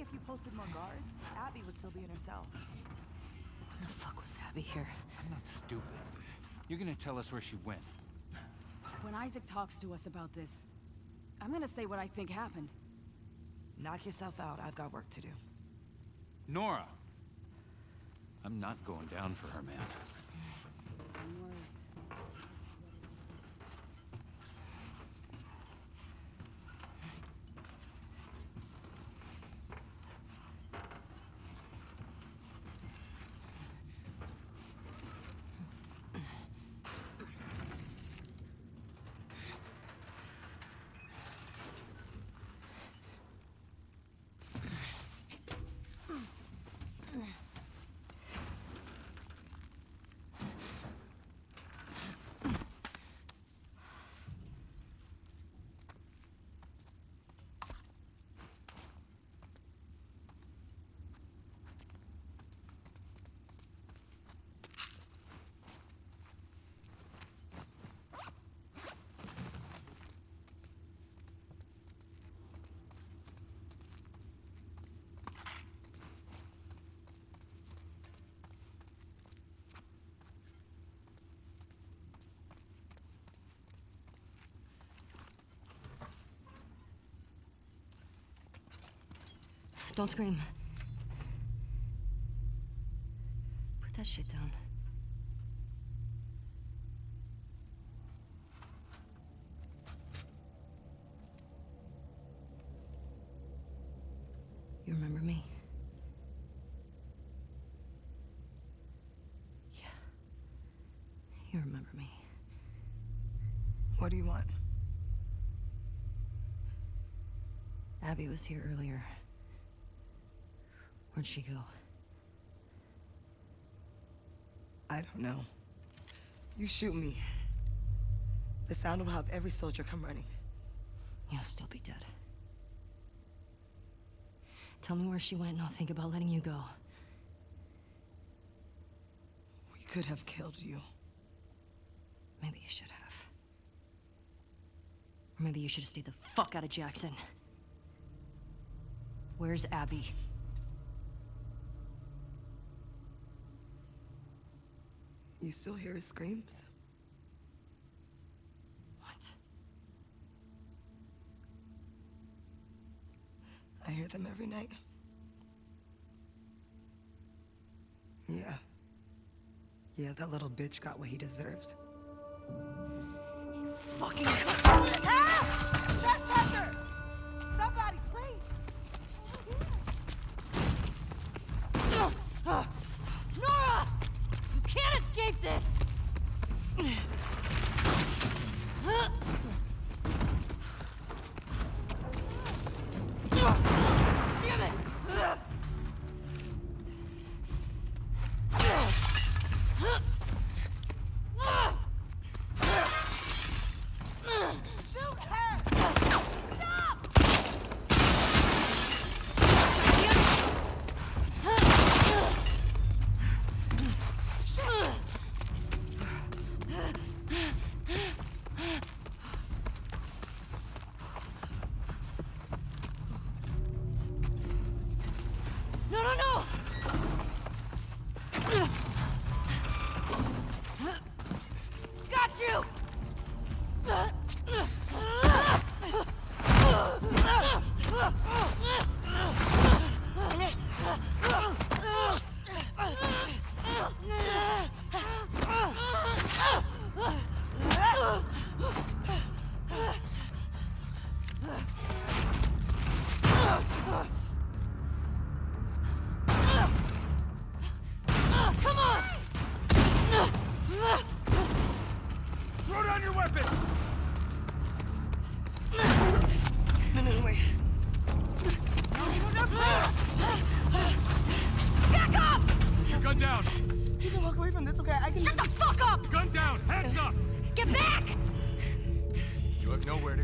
if you posted more guards, Abby would still be in her cell. When the fuck was Abby here? I'm not stupid. You're gonna tell us where she went. When Isaac talks to us about this, I'm gonna say what I think happened. Knock yourself out. I've got work to do. Nora! I'm not going down for her, man. Don't scream. Put that shit down. You remember me? Yeah. You remember me. What do you want? Abby was here earlier. Where'd she go? I don't know. You shoot me. The sound will have every soldier come running. You'll still be dead. Tell me where she went and I'll think about letting you go. We could have killed you. Maybe you should have. Or maybe you should have stayed the fuck out of Jackson. Where's Abby? You still hear his screams? What? I hear them every night. Yeah. Yeah, that little bitch got what he deserved. Fucking. Trespasser! Somebody, please! Nora! This!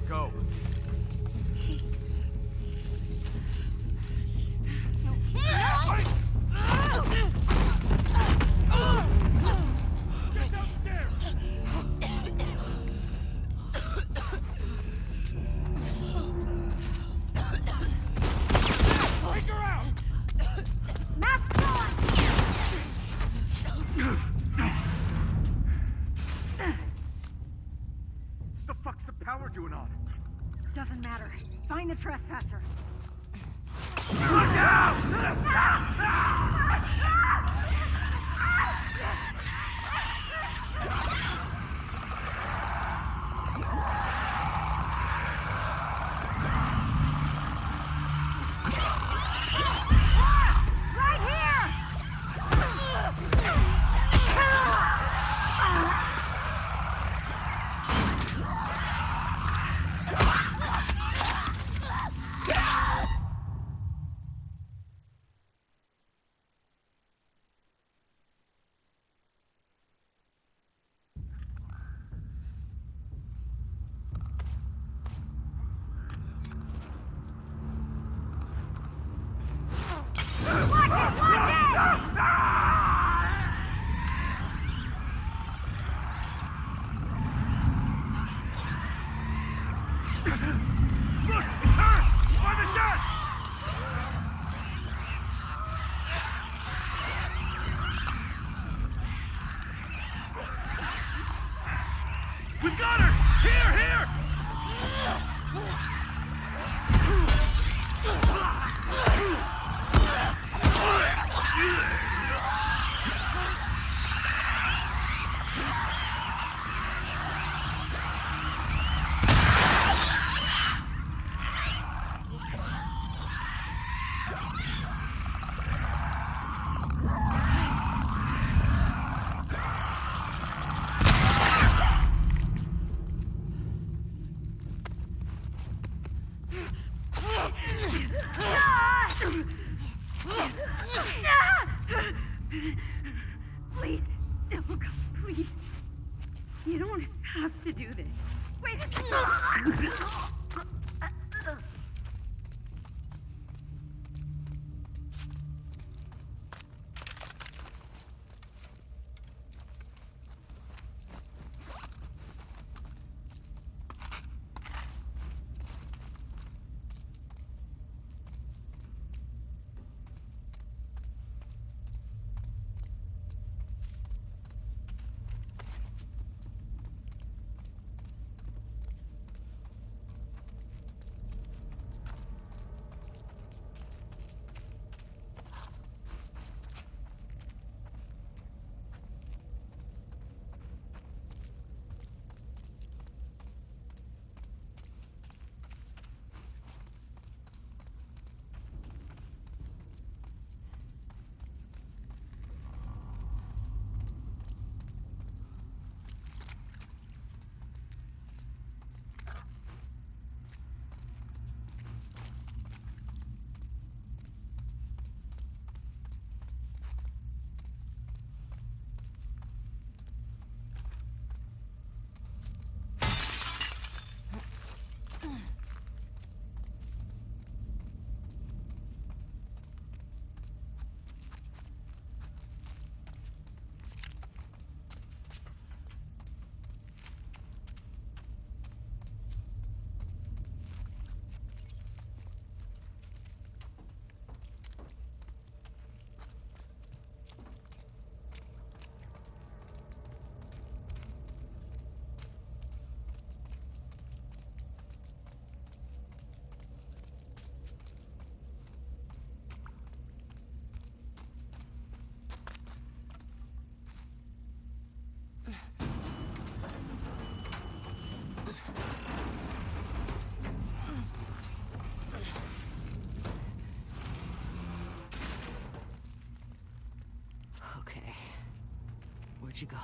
Go. Okay. Where'd you go?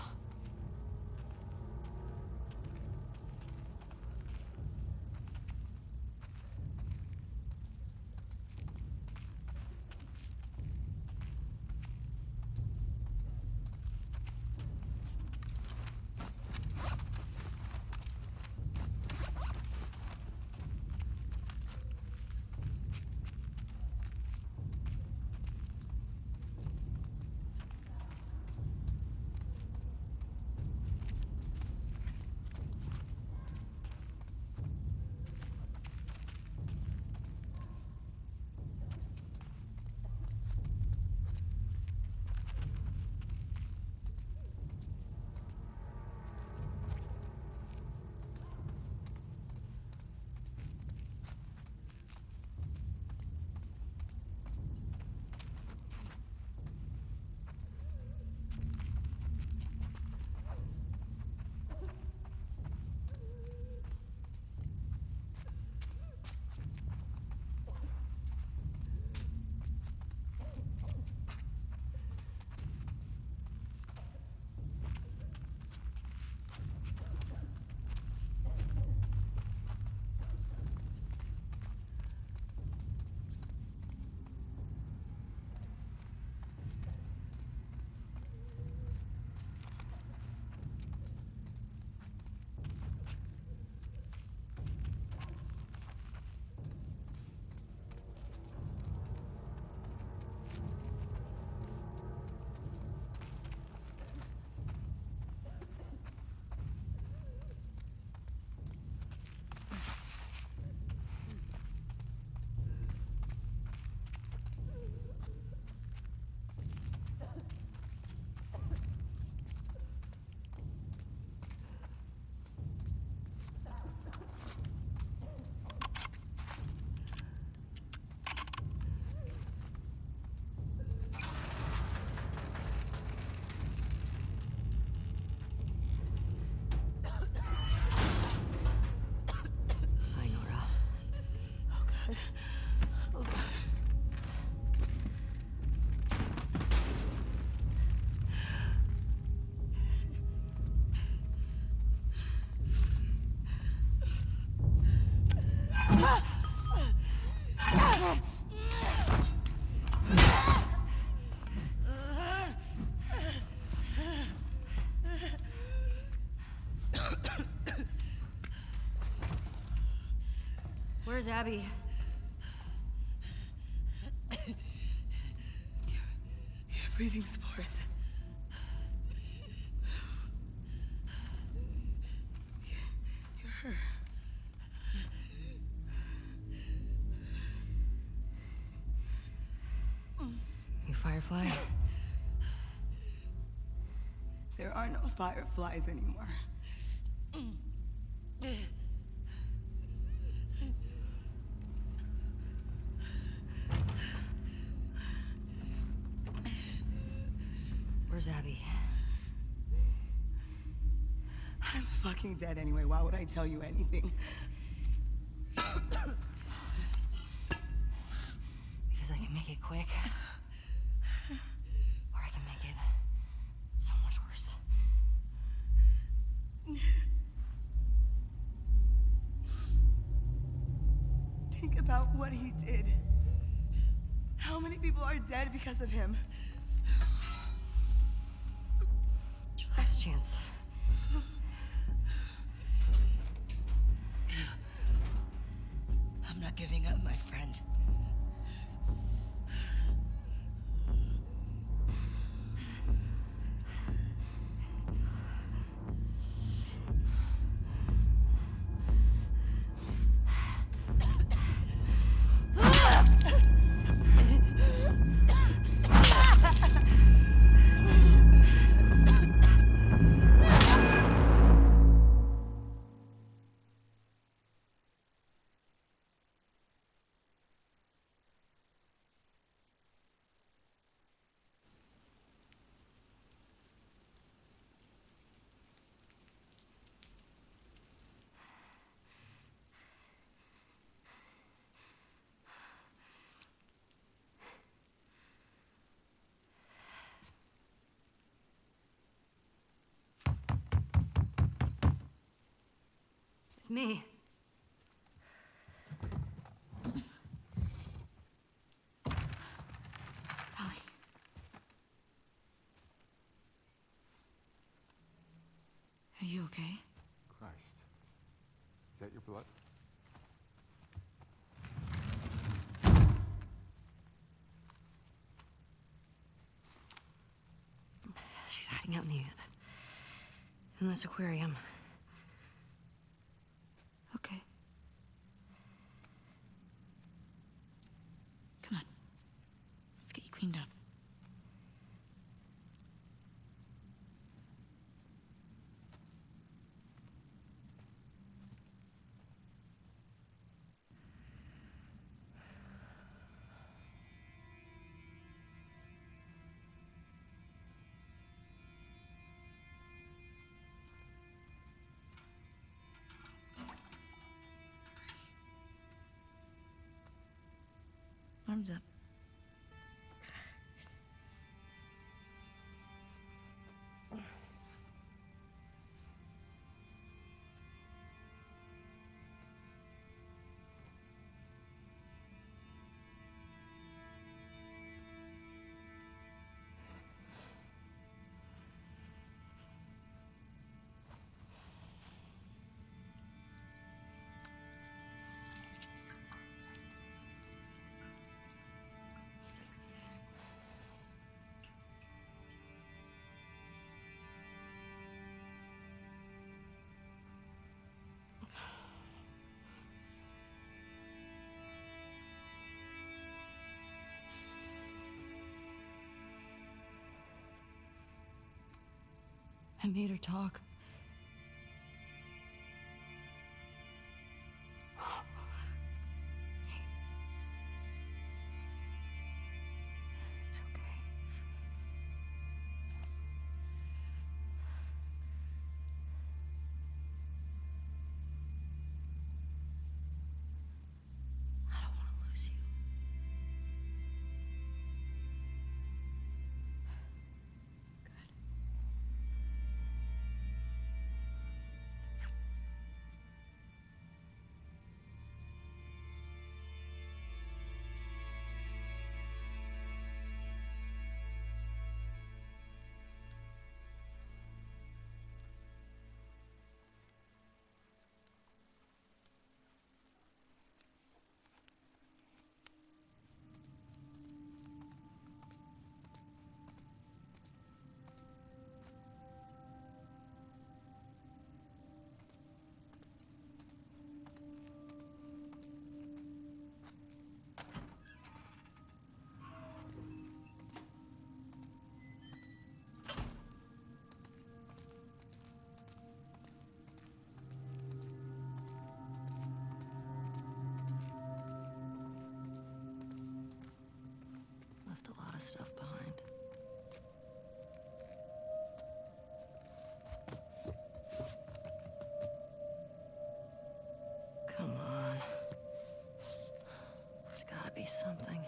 Where's Abby? You're breathing spores. You're her. You Firefly? There are no fireflies anymore. Where's Abby? I'm fucking dead anyway. Why would I tell you anything? Because I can make it quick. Or I can make it so much worse. Think about what he did. How many people are dead because of him? Last chance. Not giving up, my friend. Me. Ellie. Are you okay? Christ. Is that your blood? She's hiding out in the in this aquarium. Arms up. I made her talk. stuff behind. Come on. There's gotta be something.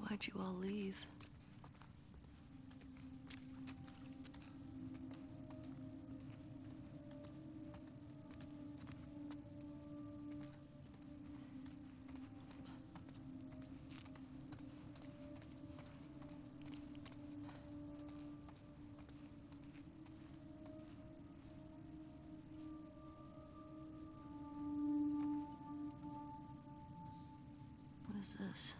Why'd you all leave? Is this?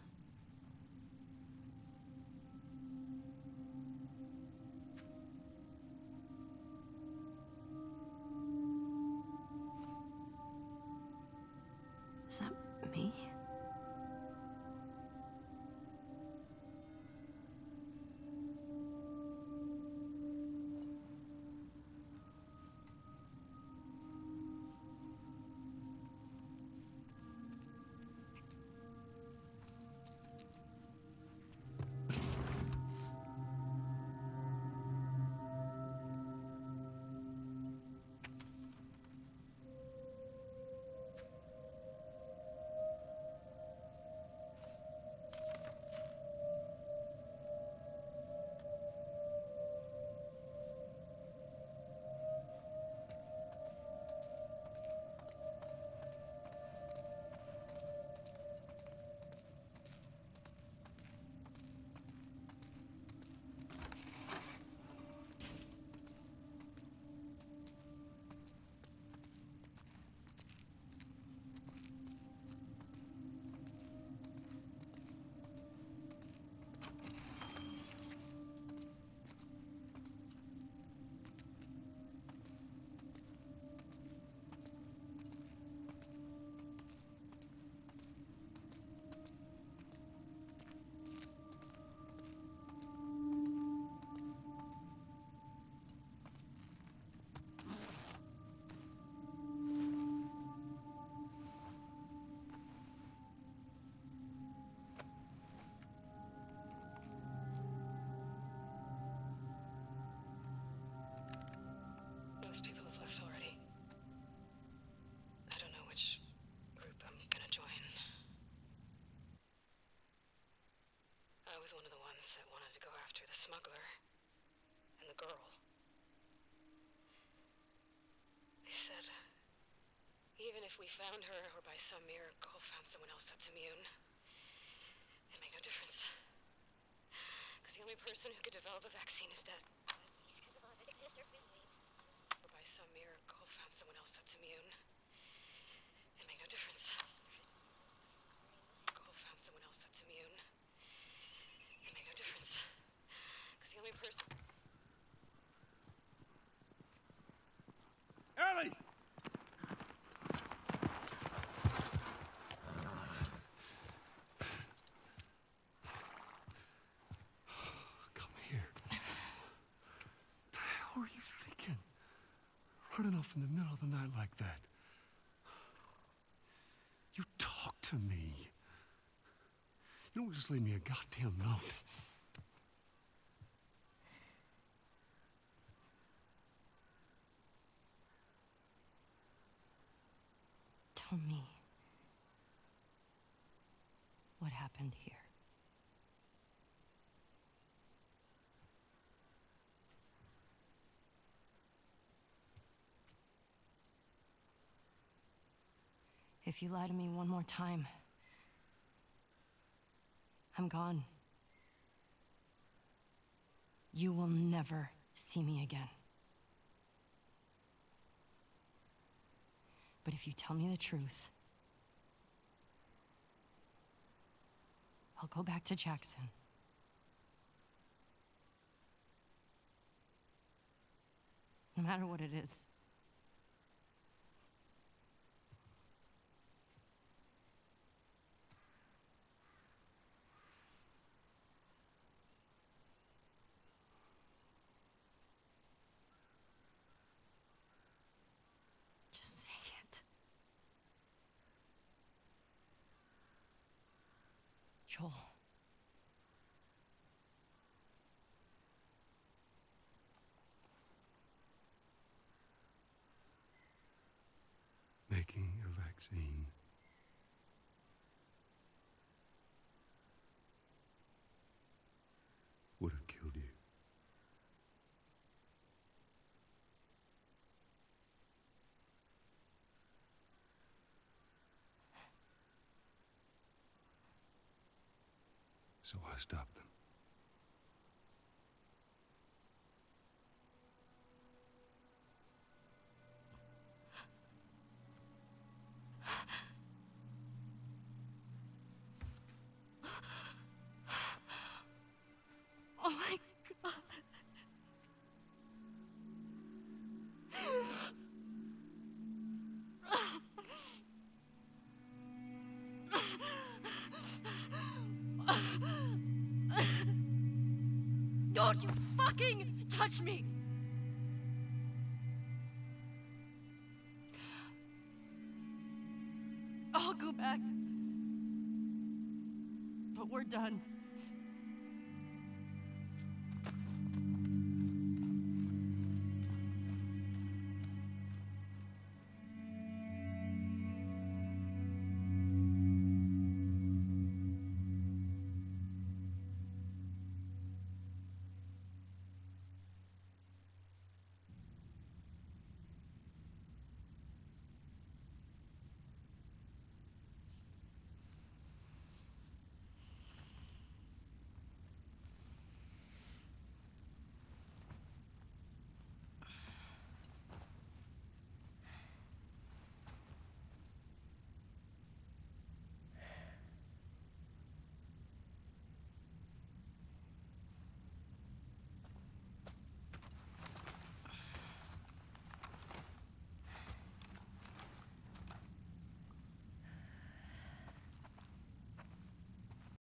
Even if we found her or by some miracle found someone else that's immune, it made no difference. Because the only person who could develop a vaccine is dead. Or by some miracle found someone else that's immune. It made no difference. Miracle found someone else that's immune. It made no difference. Because the only person. Ellie! Come here. What the hell are you thinking? Running off in the middle of the night like that. You talk to me. You don't just leave me a goddamn note. Tell me. What happened here? If you lie to me one more time, I'm gone. You will never see me again. But if you tell me the truth, I'll go back to Jackson. No matter what it is. vaccine. Would have killed you. So I stopped them. Touch me! I'll go back. But we're done.